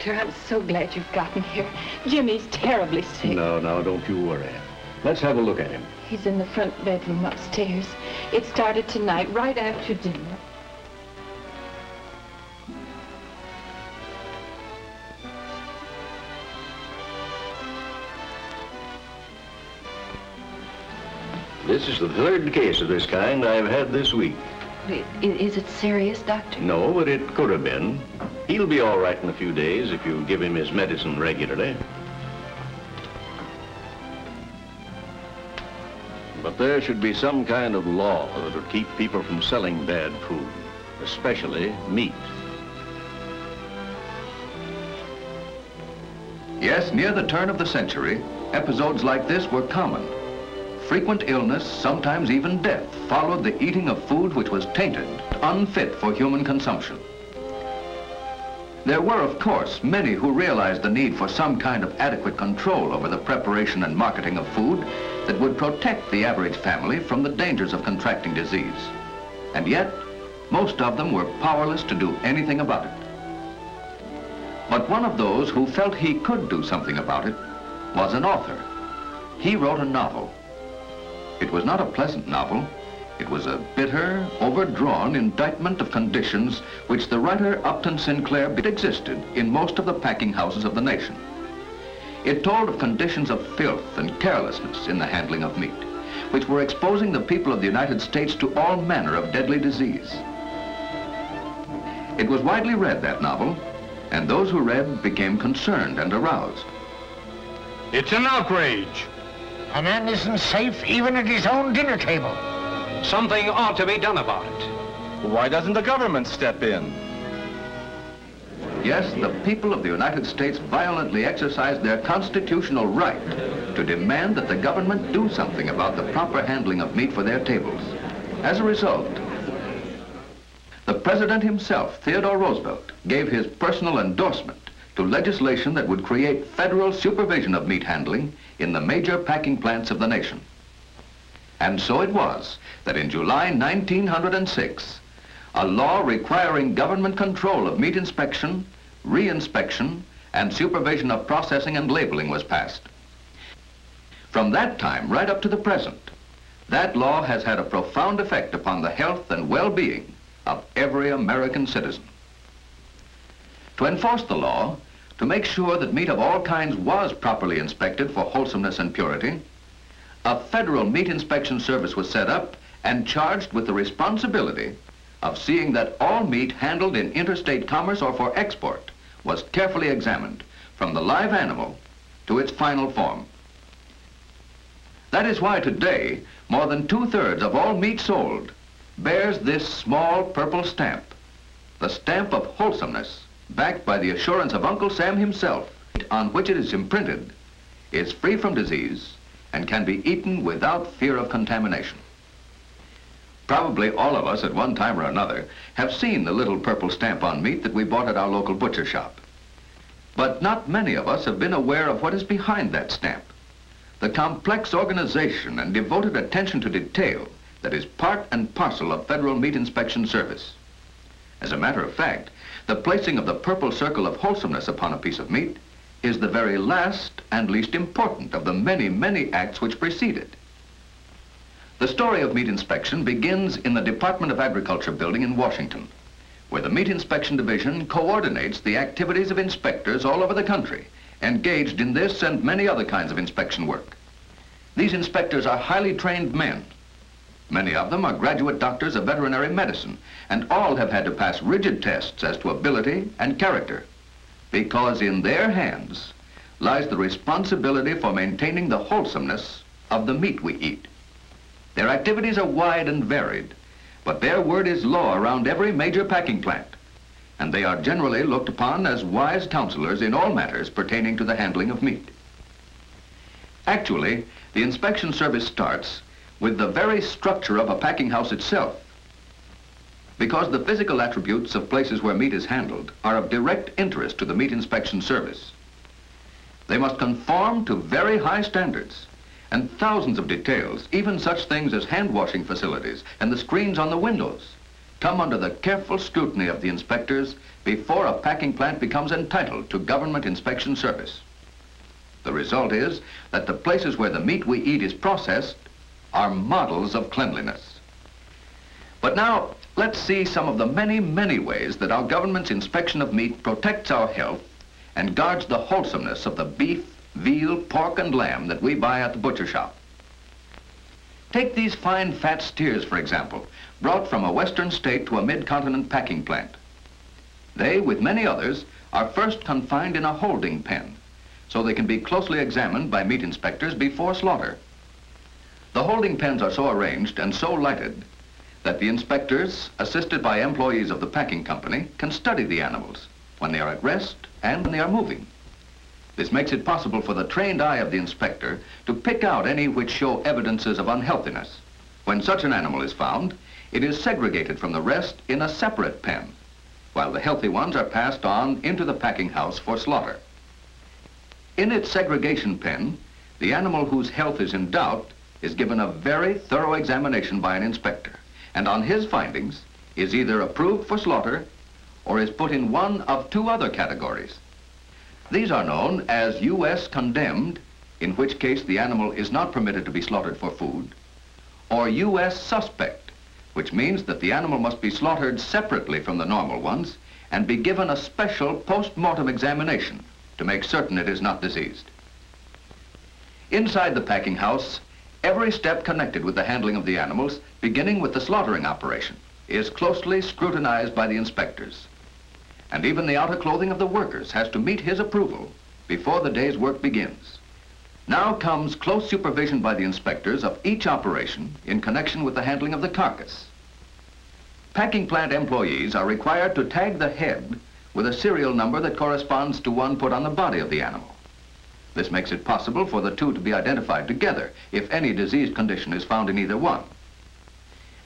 Doctor. I'm so glad you've gotten here. Jimmy's terribly sick. No, no, don't you worry. Let's have a look at him. He's in the front bedroom upstairs. It started tonight, right after dinner. This is the third case of this kind I've had this week. Is it serious, Doctor? No, but it could have been. He'll be all right in a few days if you give him his medicine regularly. But there should be some kind of law that would keep people from selling bad food, especially meat. Yes, near the turn of the century, episodes like this were common. Frequent illness, sometimes even death, followed the eating of food which was tainted, unfit for human consumption. There were, of course, many who realized the need for some kind of adequate control over the preparation and marketing of food that would protect the average family from the dangers of contracting disease. And yet, most of them were powerless to do anything about it. But one of those who felt he could do something about it was an author. He wrote a novel. It was not a pleasant novel. It was a bitter, overdrawn indictment of conditions which the writer Upton Sinclair believed existed in most of the packing houses of the nation. It told of conditions of filth and carelessness in the handling of meat, which were exposing the people of the United States to all manner of deadly disease. It was widely read, that novel, and those who read became concerned and aroused. It's an outrage. A man isn't safe even at his own dinner table. Something ought to be done about it. Why doesn't the government step in? Yes, the people of the United States violently exercised their constitutional right to demand that the government do something about the proper handling of meat for their tables. As a result, the president himself, Theodore Roosevelt, gave his personal endorsement to legislation that would create federal supervision of meat handling in the major packing plants of the nation. And so it was that in July 1906, a law requiring government control of meat inspection, reinspection, and supervision of processing and labeling was passed. From that time right up to the present, that law has had a profound effect upon the health and well-being of every American citizen. To enforce the law, to make sure that meat of all kinds was properly inspected for wholesomeness and purity, a federal meat inspection service was set up and charged with the responsibility of seeing that all meat handled in interstate commerce or for export was carefully examined from the live animal to its final form. That is why today, more than two-thirds of all meat sold bears this small purple stamp, the stamp of wholesomeness, backed by the assurance of Uncle Sam himself, on which it is imprinted, is free from disease and can be eaten without fear of contamination. Probably all of us at one time or another have seen the little purple stamp on meat that we bought at our local butcher shop. But not many of us have been aware of what is behind that stamp. The complex organization and devoted attention to detail that is part and parcel of Federal Meat Inspection Service. As a matter of fact, the placing of the purple circle of wholesomeness upon a piece of meat is the very last and least important of the many, many acts which precede it. The story of meat inspection begins in the Department of Agriculture building in Washington, where the Meat Inspection Division coordinates the activities of inspectors all over the country, engaged in this and many other kinds of inspection work. These inspectors are highly trained men. Many of them are graduate doctors of veterinary medicine, and all have had to pass rigid tests as to ability and character, because in their hands lies the responsibility for maintaining the wholesomeness of the meat we eat. Their activities are wide and varied, but their word is law around every major packing plant, and they are generally looked upon as wise counselors in all matters pertaining to the handling of meat. Actually, the inspection service starts with the very structure of a packing house itself, because the physical attributes of places where meat is handled are of direct interest to the meat inspection service. They must conform to very high standards and thousands of details, even such things as hand washing facilities and the screens on the windows, come under the careful scrutiny of the inspectors before a packing plant becomes entitled to government inspection service. The result is that the places where the meat we eat is processed are models of cleanliness. But now, let's see some of the many, many ways that our government's inspection of meat protects our health and guards the wholesomeness of the beef, veal, pork, and lamb that we buy at the butcher shop. Take these fine fat steers, for example, brought from a western state to a mid-continent packing plant. They, with many others, are first confined in a holding pen, so they can be closely examined by meat inspectors before slaughter. The holding pens are so arranged and so lighted that the inspectors, assisted by employees of the packing company, can study the animals when they are at rest and when they are moving. This makes it possible for the trained eye of the inspector to pick out any which show evidences of unhealthiness. When such an animal is found, it is segregated from the rest in a separate pen, while the healthy ones are passed on into the packing house for slaughter. In its segregation pen, the animal whose health is in doubt is given a very thorough examination by an inspector and on his findings is either approved for slaughter or is put in one of two other categories. These are known as U.S. condemned, in which case the animal is not permitted to be slaughtered for food, or U.S. suspect, which means that the animal must be slaughtered separately from the normal ones and be given a special post-mortem examination to make certain it is not diseased. Inside the packing house, Every step connected with the handling of the animals, beginning with the slaughtering operation, is closely scrutinized by the inspectors. And even the outer clothing of the workers has to meet his approval before the day's work begins. Now comes close supervision by the inspectors of each operation in connection with the handling of the carcass. Packing plant employees are required to tag the head with a serial number that corresponds to one put on the body of the animal. This makes it possible for the two to be identified together if any disease condition is found in either one.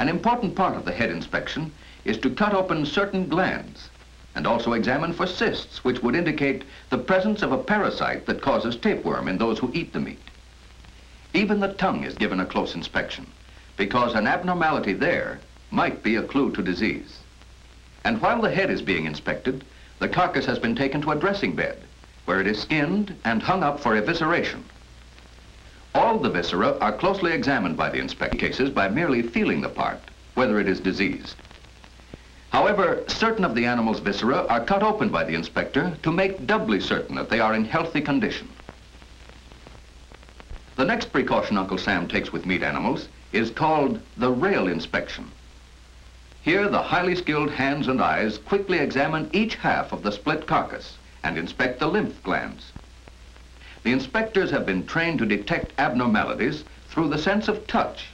An important part of the head inspection is to cut open certain glands and also examine for cysts which would indicate the presence of a parasite that causes tapeworm in those who eat the meat. Even the tongue is given a close inspection because an abnormality there might be a clue to disease. And while the head is being inspected, the carcass has been taken to a dressing bed where it is skinned and hung up for evisceration. All the viscera are closely examined by the inspector cases by merely feeling the part, whether it is diseased. However, certain of the animal's viscera are cut open by the inspector to make doubly certain that they are in healthy condition. The next precaution Uncle Sam takes with meat animals is called the rail inspection. Here, the highly skilled hands and eyes quickly examine each half of the split carcass and inspect the lymph glands. The inspectors have been trained to detect abnormalities through the sense of touch.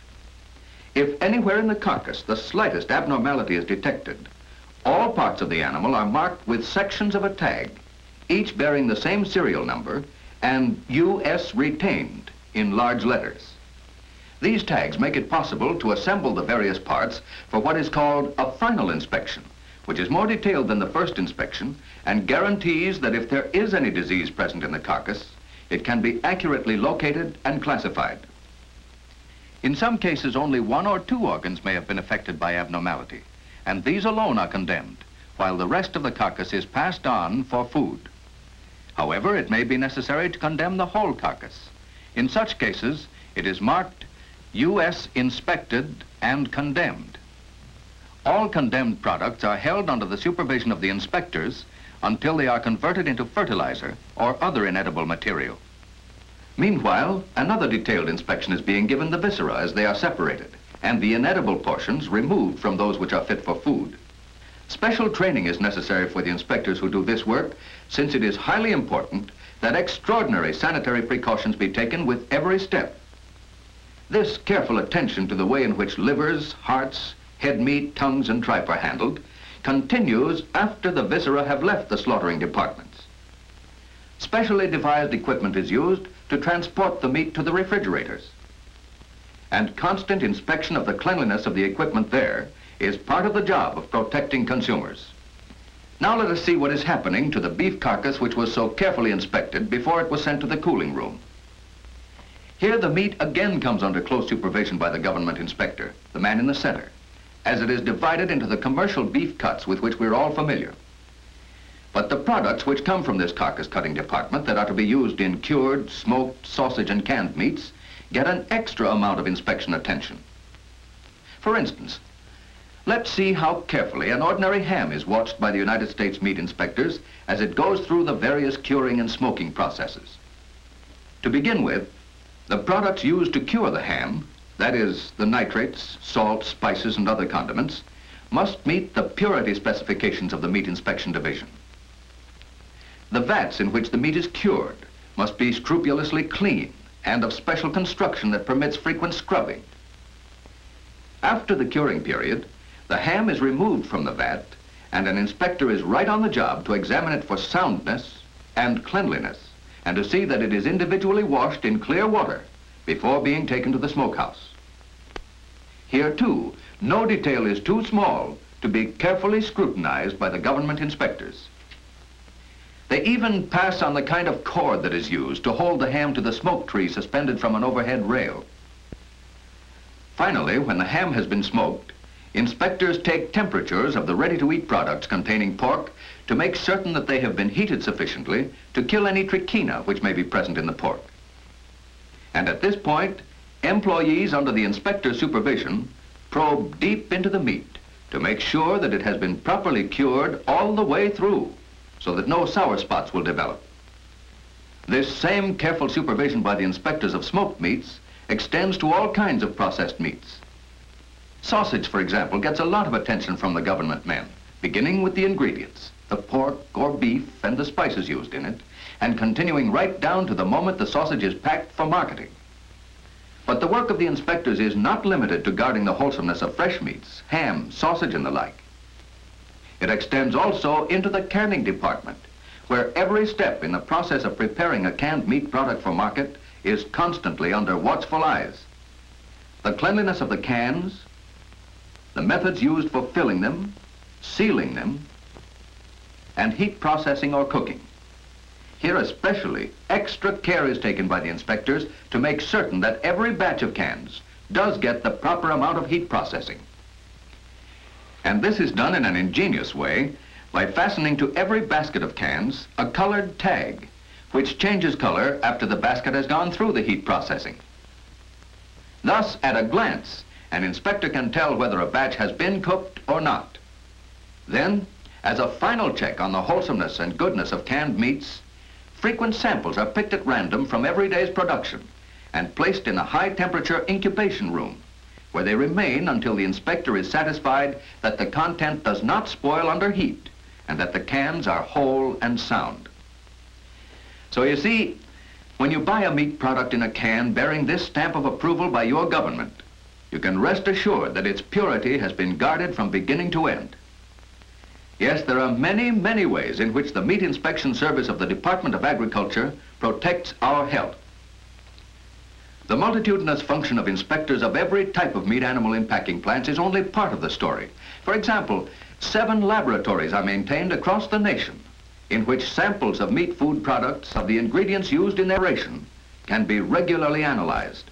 If anywhere in the carcass the slightest abnormality is detected, all parts of the animal are marked with sections of a tag, each bearing the same serial number and US retained in large letters. These tags make it possible to assemble the various parts for what is called a final inspection which is more detailed than the first inspection and guarantees that if there is any disease present in the carcass, it can be accurately located and classified. In some cases, only one or two organs may have been affected by abnormality, and these alone are condemned, while the rest of the carcass is passed on for food. However, it may be necessary to condemn the whole carcass. In such cases, it is marked U.S. inspected and condemned. All condemned products are held under the supervision of the inspectors until they are converted into fertilizer or other inedible material. Meanwhile, another detailed inspection is being given the viscera as they are separated and the inedible portions removed from those which are fit for food. Special training is necessary for the inspectors who do this work since it is highly important that extraordinary sanitary precautions be taken with every step. This careful attention to the way in which livers, hearts, head meat, tongues, and tripe are handled, continues after the viscera have left the slaughtering departments. Specially devised equipment is used to transport the meat to the refrigerators. And constant inspection of the cleanliness of the equipment there is part of the job of protecting consumers. Now let us see what is happening to the beef carcass which was so carefully inspected before it was sent to the cooling room. Here the meat again comes under close supervision by the government inspector, the man in the center as it is divided into the commercial beef cuts with which we're all familiar. But the products which come from this carcass cutting department that are to be used in cured, smoked, sausage and canned meats get an extra amount of inspection attention. For instance, let's see how carefully an ordinary ham is watched by the United States meat inspectors as it goes through the various curing and smoking processes. To begin with, the products used to cure the ham, that is, the nitrates, salt, spices, and other condiments, must meet the purity specifications of the Meat Inspection Division. The vats in which the meat is cured must be scrupulously clean and of special construction that permits frequent scrubbing. After the curing period, the ham is removed from the vat and an inspector is right on the job to examine it for soundness and cleanliness and to see that it is individually washed in clear water before being taken to the smokehouse. Here too, no detail is too small to be carefully scrutinized by the government inspectors. They even pass on the kind of cord that is used to hold the ham to the smoke tree suspended from an overhead rail. Finally, when the ham has been smoked, inspectors take temperatures of the ready-to-eat products containing pork to make certain that they have been heated sufficiently to kill any trichina which may be present in the pork. And at this point, employees under the inspector's supervision probe deep into the meat to make sure that it has been properly cured all the way through so that no sour spots will develop. This same careful supervision by the inspectors of smoked meats extends to all kinds of processed meats. Sausage, for example, gets a lot of attention from the government men, beginning with the ingredients, the pork or beef and the spices used in it, and continuing right down to the moment the sausage is packed for marketing. But the work of the inspectors is not limited to guarding the wholesomeness of fresh meats, ham, sausage, and the like. It extends also into the canning department, where every step in the process of preparing a canned meat product for market is constantly under watchful eyes. The cleanliness of the cans, the methods used for filling them, sealing them, and heat processing or cooking. Here especially, extra care is taken by the inspectors to make certain that every batch of cans does get the proper amount of heat processing. And this is done in an ingenious way by fastening to every basket of cans a colored tag, which changes color after the basket has gone through the heat processing. Thus, at a glance, an inspector can tell whether a batch has been cooked or not. Then, as a final check on the wholesomeness and goodness of canned meats, frequent samples are picked at random from every day's production and placed in a high temperature incubation room where they remain until the inspector is satisfied that the content does not spoil under heat and that the cans are whole and sound. So you see, when you buy a meat product in a can bearing this stamp of approval by your government, you can rest assured that its purity has been guarded from beginning to end. Yes, there are many, many ways in which the Meat Inspection Service of the Department of Agriculture protects our health. The multitudinous function of inspectors of every type of meat animal in packing plants is only part of the story. For example, seven laboratories are maintained across the nation in which samples of meat food products of the ingredients used in their ration can be regularly analyzed.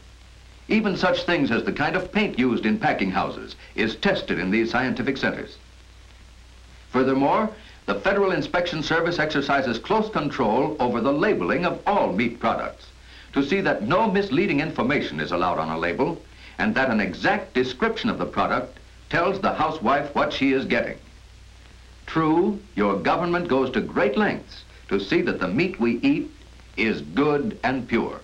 Even such things as the kind of paint used in packing houses is tested in these scientific centers. Furthermore, the Federal Inspection Service exercises close control over the labeling of all meat products to see that no misleading information is allowed on a label and that an exact description of the product tells the housewife what she is getting. True, your government goes to great lengths to see that the meat we eat is good and pure.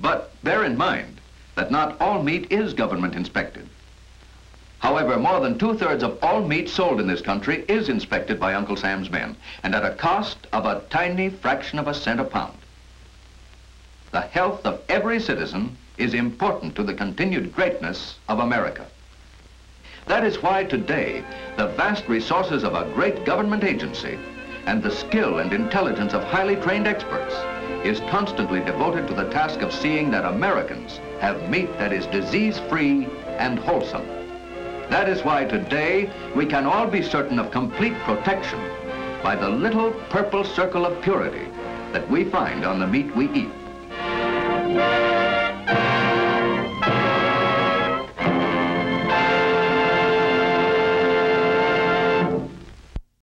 But bear in mind that not all meat is government inspected. However, more than two-thirds of all meat sold in this country is inspected by Uncle Sam's men, and at a cost of a tiny fraction of a cent a pound. The health of every citizen is important to the continued greatness of America. That is why today, the vast resources of a great government agency and the skill and intelligence of highly trained experts is constantly devoted to the task of seeing that Americans have meat that is disease-free and wholesome. That is why today we can all be certain of complete protection by the little purple circle of purity that we find on the meat we eat.